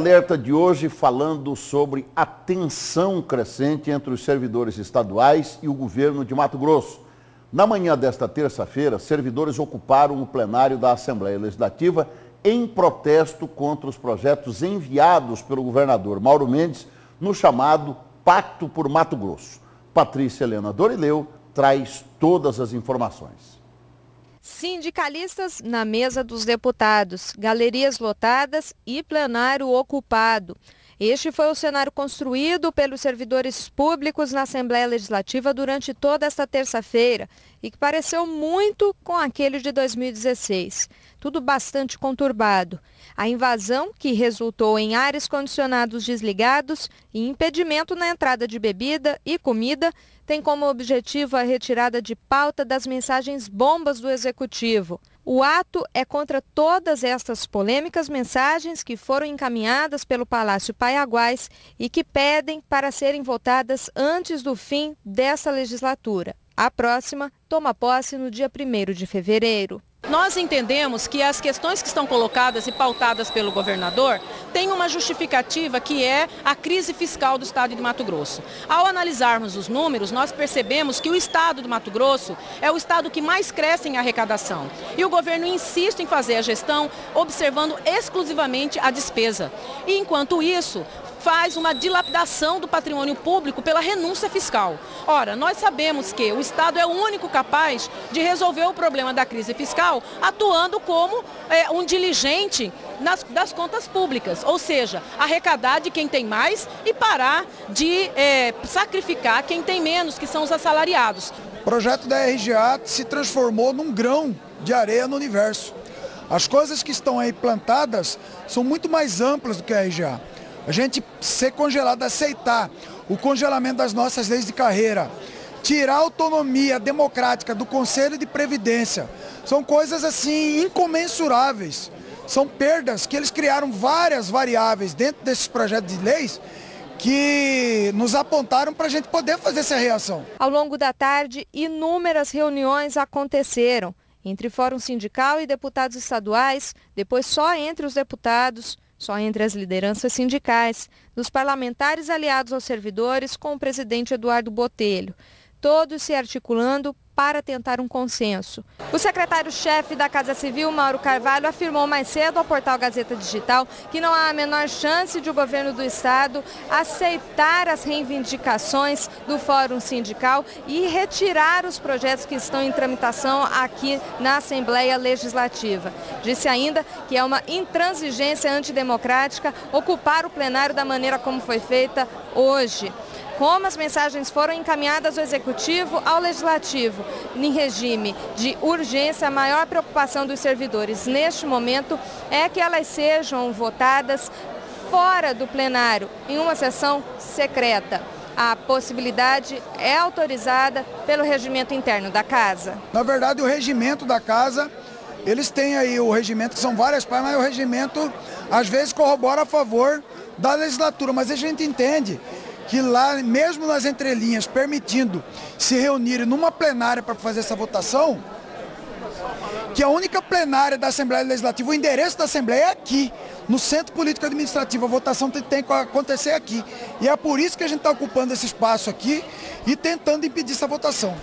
alerta de hoje falando sobre a tensão crescente entre os servidores estaduais e o governo de Mato Grosso. Na manhã desta terça-feira, servidores ocuparam o plenário da Assembleia Legislativa em protesto contra os projetos enviados pelo governador Mauro Mendes no chamado Pacto por Mato Grosso. Patrícia Helena Dorileu traz todas as informações. Sindicalistas na mesa dos deputados, galerias lotadas e plenário ocupado. Este foi o cenário construído pelos servidores públicos na Assembleia Legislativa durante toda esta terça-feira e que pareceu muito com aquele de 2016. Tudo bastante conturbado. A invasão, que resultou em ares condicionados desligados e impedimento na entrada de bebida e comida, tem como objetivo a retirada de pauta das mensagens bombas do Executivo. O ato é contra todas estas polêmicas mensagens que foram encaminhadas pelo Palácio Paiaguás e que pedem para serem votadas antes do fim dessa legislatura. A próxima toma posse no dia 1 de fevereiro. Nós entendemos que as questões que estão colocadas e pautadas pelo governador têm uma justificativa que é a crise fiscal do estado de Mato Grosso. Ao analisarmos os números, nós percebemos que o estado de Mato Grosso é o estado que mais cresce em arrecadação. E o governo insiste em fazer a gestão observando exclusivamente a despesa. E enquanto isso, faz uma dilapidação do patrimônio público pela renúncia fiscal. Ora, nós sabemos que o Estado é o único capaz de resolver o problema da crise fiscal atuando como é, um diligente nas, das contas públicas, ou seja, arrecadar de quem tem mais e parar de é, sacrificar quem tem menos, que são os assalariados. O projeto da RGA se transformou num grão de areia no universo. As coisas que estão aí plantadas são muito mais amplas do que a RGA. A gente ser congelado, aceitar o congelamento das nossas leis de carreira, tirar a autonomia democrática do Conselho de Previdência, são coisas assim incomensuráveis. São perdas que eles criaram várias variáveis dentro desses projetos de leis que nos apontaram para a gente poder fazer essa reação. Ao longo da tarde, inúmeras reuniões aconteceram entre Fórum Sindical e deputados estaduais, depois só entre os deputados, só entre as lideranças sindicais, dos parlamentares aliados aos servidores com o presidente Eduardo Botelho, todos se articulando para tentar um consenso. O secretário-chefe da Casa Civil, Mauro Carvalho, afirmou mais cedo ao portal Gazeta Digital que não há a menor chance de o governo do Estado aceitar as reivindicações do Fórum Sindical e retirar os projetos que estão em tramitação aqui na Assembleia Legislativa. Disse ainda que é uma intransigência antidemocrática ocupar o plenário da maneira como foi feita hoje como as mensagens foram encaminhadas do Executivo ao Legislativo em regime de urgência, a maior preocupação dos servidores neste momento é que elas sejam votadas fora do plenário, em uma sessão secreta. A possibilidade é autorizada pelo regimento interno da Casa. Na verdade, o regimento da Casa, eles têm aí o regimento, que são várias partes, mas o regimento às vezes corrobora a favor da legislatura, mas a gente entende que lá, mesmo nas entrelinhas, permitindo se reunirem numa plenária para fazer essa votação, que a única plenária da Assembleia Legislativa, o endereço da Assembleia é aqui, no Centro Político Administrativo. A votação tem, que acontecer aqui. E é por isso que a gente está ocupando esse espaço aqui e tentando impedir essa votação.